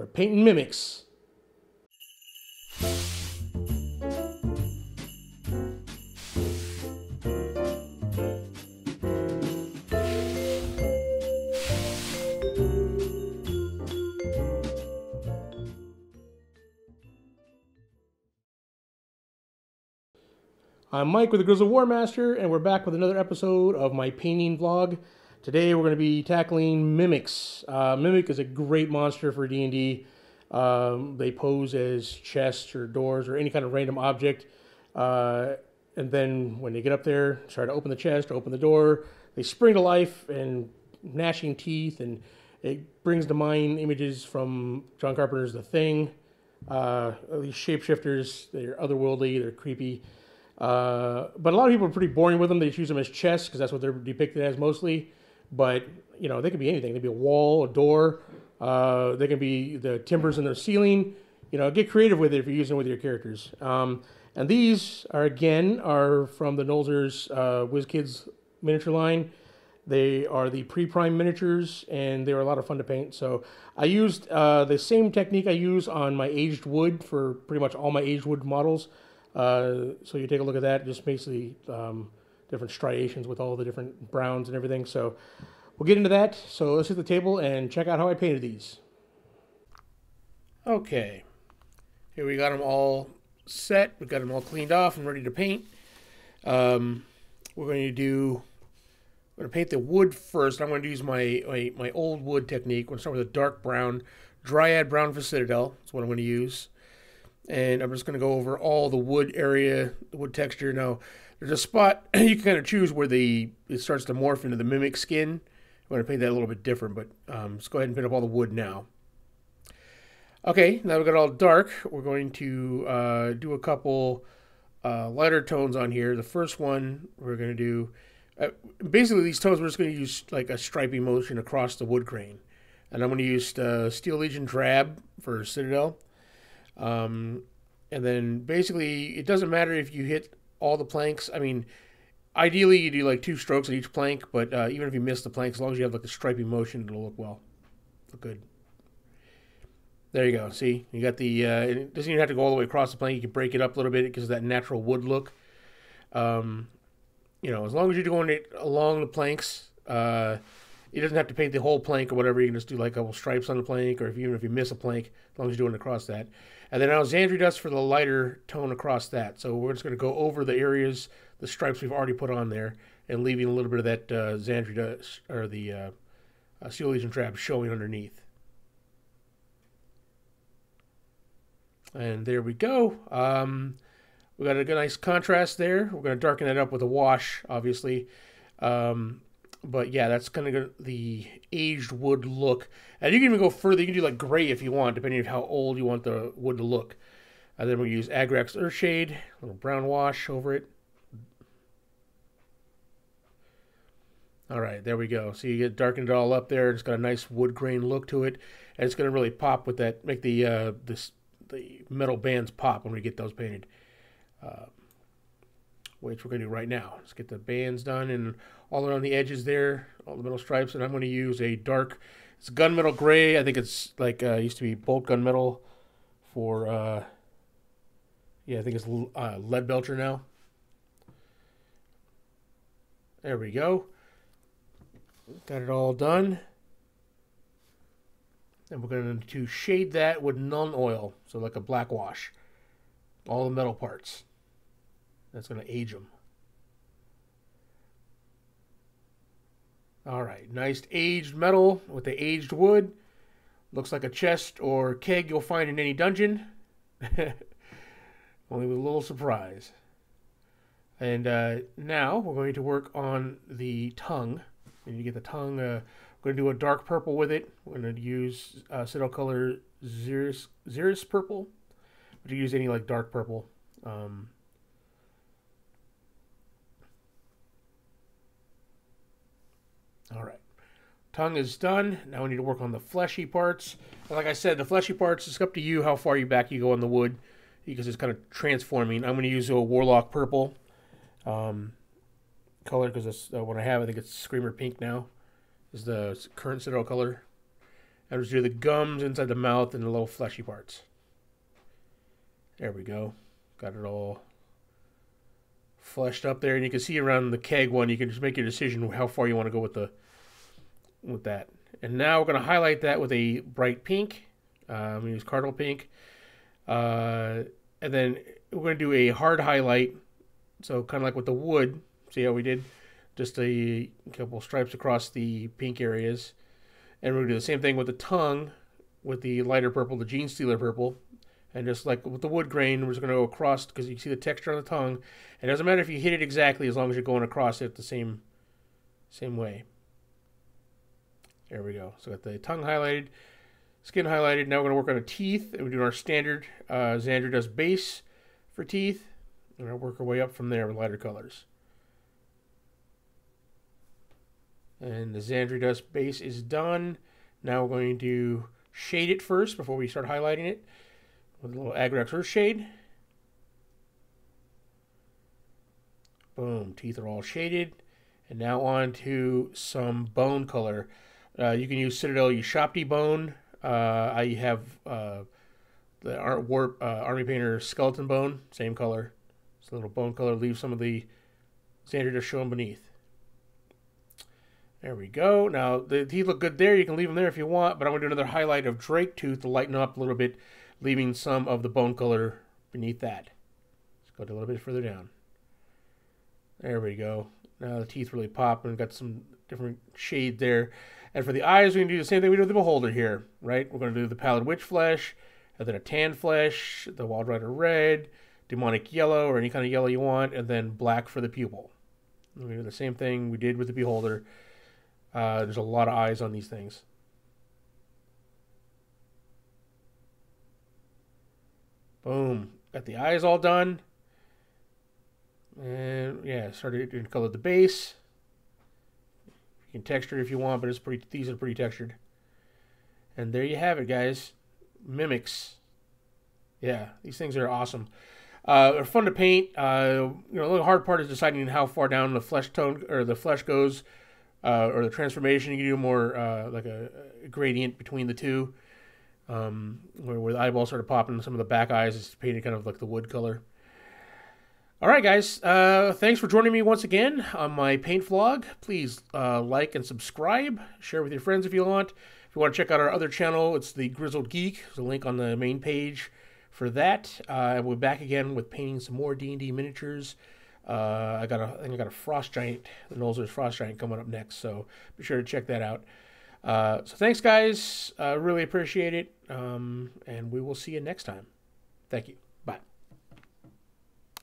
We're painting mimics. I'm Mike with the Grizzled Warmaster, and we're back with another episode of my painting vlog. Today we're going to be tackling mimics. Uh, Mimic is a great monster for D&D. Um, they pose as chests or doors or any kind of random object. Uh, and then when they get up there, try to open the chest or open the door, they spring to life and gnashing teeth, and it brings to mind images from John Carpenter's The Thing. Uh, these shapeshifters, they're otherworldly, they're creepy. Uh, but a lot of people are pretty boring with them. They just use them as chests because that's what they're depicted as mostly. But you know, they could be anything. They could be a wall, a door. Uh, they can be the timbers in their ceiling. You know, get creative with it if you're using it with your characters. Um, and these are again are from the Nolzur's uh, WizKids miniature line. They are the pre-prime miniatures, and they are a lot of fun to paint. So I used uh, the same technique I use on my aged wood for pretty much all my aged wood models. Uh, so you take a look at that, just basically um, different striations with all the different browns and everything. So we'll get into that. So let's hit the table and check out how I painted these. Okay, here we got them all set. We've got them all cleaned off and ready to paint. Um, we're going to do. I'm going to paint the wood first. I'm going to use my, my, my old wood technique. I'm going to start with a dark brown, Dryad brown for Citadel. That's what I'm going to use and I'm just going to go over all the wood area, the wood texture. Now, there's a spot you can kind of choose where the it starts to morph into the mimic skin. I'm going to paint that a little bit different, but um, let's go ahead and paint up all the wood now. Okay, now we've got all dark. We're going to uh, do a couple uh, lighter tones on here. The first one we're going to do, uh, basically these tones we're just going to use like a striping motion across the wood grain. And I'm going to use uh, Steel Legion Drab for Citadel. Um, and then basically, it doesn't matter if you hit all the planks. I mean, ideally you do like two strokes on each plank, but uh, even if you miss the plank, as long as you have like a stripy motion, it'll look well, look good. There you go. See, you got the. Uh, it doesn't even have to go all the way across the plank. You can break it up a little bit because of that natural wood look. Um, you know, as long as you're doing it along the planks, uh, it doesn't have to paint the whole plank or whatever. You can just do like a couple stripes on the plank, or if even if you miss a plank, as long as you're doing it across that. And then Alexandria dust for the lighter tone across that. So we're just going to go over the areas, the stripes we've already put on there, and leaving a little bit of that uh, dust or the uh, uh, Steel Legion Drab showing underneath. And there we go. Um, we got a good, nice contrast there. We're going to darken that up with a wash, obviously. Um, but yeah, that's kind of the aged wood look. And you can even go further. You can do like gray if you want, depending on how old you want the wood to look. And then we use Agrax Earthshade, a little brown wash over it. All right, there we go. So you get darkened it all up there. It's got a nice wood grain look to it, and it's going to really pop with that. Make the uh, this the metal bands pop when we get those painted. Uh, which we're going to do right now. Let's get the bands done and all around the edges there, all the metal stripes. And I'm going to use a dark, it's gunmetal gray. I think it's like, uh, used to be Boltgun Metal for, uh, yeah, I think it's uh, Leadbelcher now. There we go. Got it all done. And we're going to shade that with Nuln Oil, so like a black wash. All the metal parts. That's going to age them. All right, nice aged metal with the aged wood. Looks like a chest or keg you'll find in any dungeon. Only with a little surprise. And uh, now we're going to work on the tongue. And you get the tongue. Uh, we're going to do a dark purple with it. We're going to use uh, Citadel color Xereus, Xereus purple. But you use any like dark purple. Um, All right. Tongue is done. Now we need to work on the fleshy parts. And like I said, the fleshy parts, it's up to you how far you back you go on the wood because it's kind of transforming. I'm going to use a Warlock Purple um, color because that's uh, what I have. I think it's Screamer Pink now is the current Citadel color. And just do the gums inside the mouth and the little fleshy parts. There we go. Got it all fleshed up there, and you can see around the keg one. You can just make your decision how far you want to go with the with that. And now we're going to highlight that with a bright pink. To use Cardinal Pink. Uh, and then we're going to do a hard highlight. So kind of like with the wood. See how we did? Just a couple stripes across the pink areas. And we're going to do the same thing with the tongue with the lighter purple, the Genestealer purple. And just like with the wood grain, we're just going to go across because you see the texture on the tongue. It doesn't matter if you hit it exactly as long as you're going across it the same same way. There we go. So got the tongue highlighted, skin highlighted. Now we're going to work on the teeth. And we're doing our standard uh, Xandria Dust base for teeth. And to work our way up from there with lighter colors. And the Xandria Dust base is done. Now we're going to shade it first before we start highlighting it with a little Agrax Earth Shade. Boom, teeth are all shaded. And now on to some bone color. Uh, you can use Citadel Ushabti bone. Uh, I have uh, the Art Warp uh, Army Painter skeleton bone, same color. It's a little bone color. Leave some of the Xandria just shown beneath. There we go. Now the teeth look good there. You can leave them there if you want, but I'm to do another highlight of Drake tooth to lighten up a little bit, leaving some of the bone color beneath that. Let's go a little bit further down. There we go. Now the teeth really pop and got some different shade there. And for the eyes, we can do the same thing we do with the Beholder here, right? We're going to do the Pallid Wych Flesh, and then a Tan Flesh, the Wild Rider Red, Daemonic Yellow, or any kind of yellow you want, and then black for the pupil. We do the same thing we did with the Beholder. Uh, there's a lot of eyes on these things. Boom. Got the eyes all done. And yeah, started to color the base. You can texture it if you want, but it's pretty. These are pretty textured. And there you have it, guys. Mimics. Yeah, these things are awesome. Uh, they're fun to paint. Uh, you know, the hard part is deciding how far down the flesh tone or the flesh goes uh, or the transformation. You can do more uh, like a, a, gradient between the two, um, where, where the eyeballs started popping. some of the back eyes is painted kind of like the wood color. All right, guys. Uh, thanks for joining me once again on my paint vlog. Please uh, like and subscribe. Share with your friends if you want. If you want to check out our other channel, it's the Grizzled Geek. There's a link on the main page for that. Uh, we're back again with painting some more D&D miniatures. Uh, I got a, I think I got a frost giant, the Nolzur's frost giant coming up next, so be sure to check that out. Uh, so thanks, guys. Uh, really appreciate it, um, and we will see you next time. Thank you.